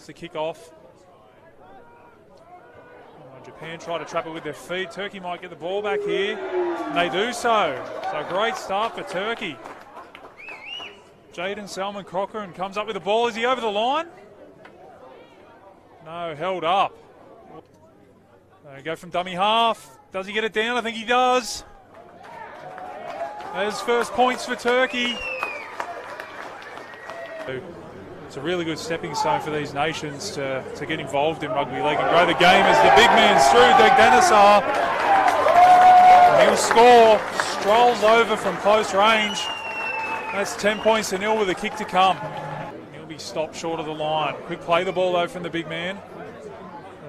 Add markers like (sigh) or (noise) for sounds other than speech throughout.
There's the kick off. Oh, Japan try to trap it with their feet. Turkey might get the ball back here. And they do so. So great start for Turkey. Jaden Salmon Cochran comes up with the ball. Is he over the line? No, held up. They go from dummy half. Does he get it down? I think he does. There's first points for Turkey. It's a really good stepping stone for these nations to, to get involved in rugby league and grow the game as the big man's through. Deg Denisar. He'll score. Strolls over from close range. That's 10 points to nil with a kick to come. He'll be stopped short of the line. Quick play the ball though from the big man.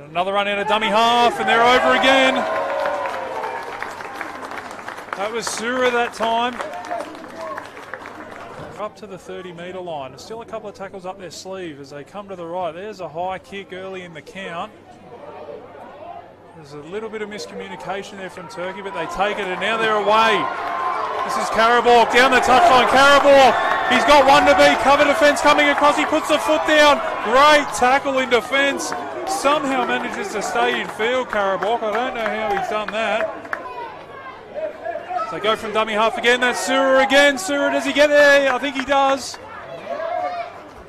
Another run out of dummy half, and they're over again. That was Sura that time. Up to the 30 metre line. Still a couple of tackles up their sleeve as they come to the right. There's a high kick early in the count. There's a little bit of miscommunication there from Turkey, but they take it, and now they're away. This is Karabok down the touchline. Karabok, he's got one to beat. Cover defence coming across. He puts the foot down. Great tackle in defence. Somehow manages to stay in field, Karabok. I don't know how he's done that. So go from dummy half again. That's Sura again. Sura, does he get there? I think he does.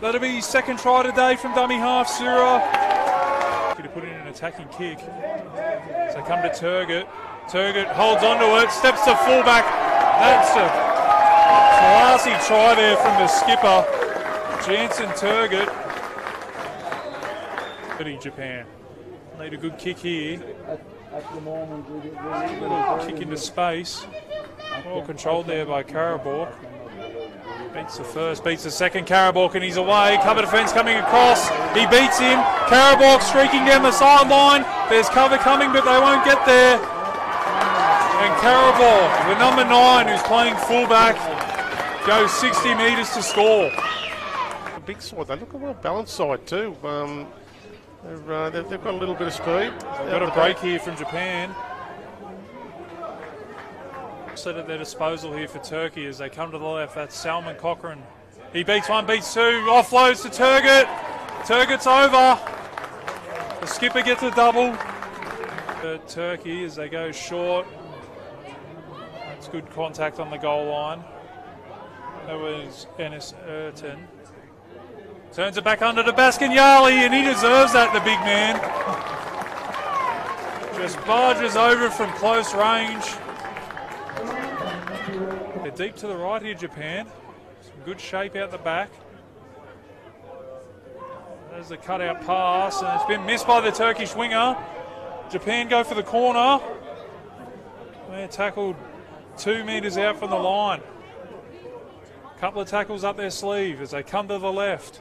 That'll be his second try today from dummy half. Sura. To put in an attacking kick. So come to Turgut. Turgut holds onto it, steps to fullback. That's a classy try there from the skipper, Jansen Turgut. Pretty Japan. Need a good kick here. Really Kick into space. Well controlled there by Karabok. Beats the first, beats the second. Karabok and he's away. Cover defence coming across. He beats him. Karabok streaking down the sideline. There's cover coming, but they won't get there. And Karabok, the number nine, who's playing fullback, goes 60 metres to score. A big side. They look a well balanced side too. Um, they're, uh, they've, they've got a little bit of speed. Got a break here from Japan. Set at their disposal here for Turkey as they come to the left. That's Salman Cochran. He beats one, beats two, offloads to Turgut. Turgut's over. The skipper gets a double. Turkey as they go short. That's good contact on the goal line. That was Ennis Erton. Turns it back under to Baskin Yali, and he deserves that, the big man. (laughs) Just barges over from close range. They're deep to the right here, Japan. Some good shape out the back. There's the cutout pass, and it's been missed by the Turkish winger. Japan go for the corner. They're tackled two metres out from the line. A Couple of tackles up their sleeve as they come to the left.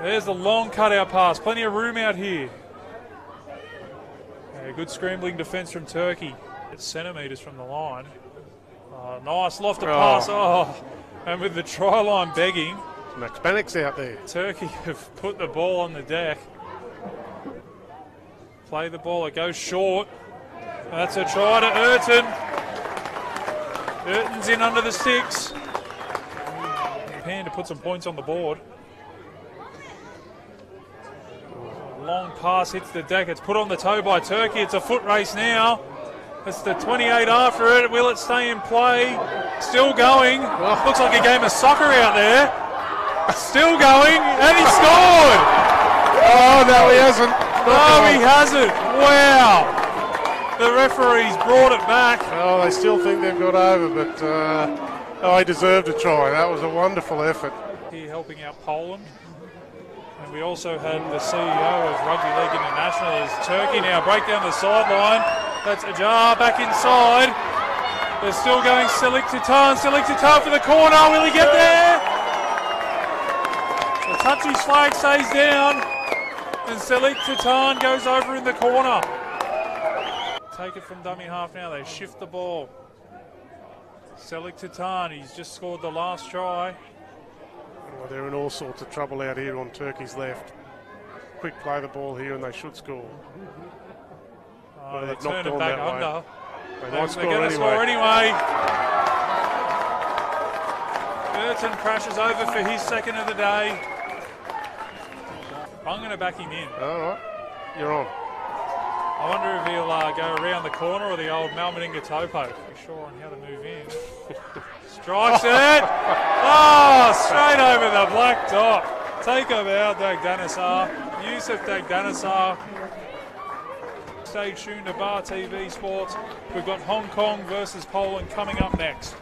There's the long cutout pass. Plenty of room out here. Yeah, good scrambling defence from Turkey. It's centimetres from the line. Nice lofted Oh. pass. Oh, and with the try line begging, Max Bannock's out there. Turkey (laughs) have put the ball on the deck. Play the ball. It goes short. That's a try to Urton. Urton's in under the sticks. Japan to put some points on the board. Long pass hits the deck. It's put on the toe by Turkey. It's a foot race now. It's the 28 after it. Will it stay in play? Still going. Looks like a game of soccer out there. Still going, and he scored! Oh no, he hasn't. No, he hasn't. Wow. The referees brought it back. Oh, they still think they've got over, but uh, oh, he deserved a try. That was a wonderful effort. Here helping out Poland. And we also had the CEO of Rugby League International as Turkey now break down the sideline. That's Ajar back inside. They're still going Selik Titan. Selik Titan for the corner. Will he get there? The touchy flag stays down. And Selik Titan goes over in the corner. Take it from dummy half now. They shift the ball. Selik Titan, he's just scored the last try. Well, they're in all sorts of trouble out here on Turkey's left. Quick play the ball here, and they should score. Oh, Well, they turn it back under. They They're, might score going to anyway. score anyway. Burton crashes over for his second of the day. I'm going to back him in. All right, you're on. I wonder if he'll uh, go around the corner or the old Mal Meninga topo. Be sure on how to move in. (laughs) Strikes it. Oh, straight over the black dot. Take him out, Dagdanasar. Yusuf Dagdanasar. Stay tuned to Bar TV Sports. We've got Hong Kong versus Poland coming up next.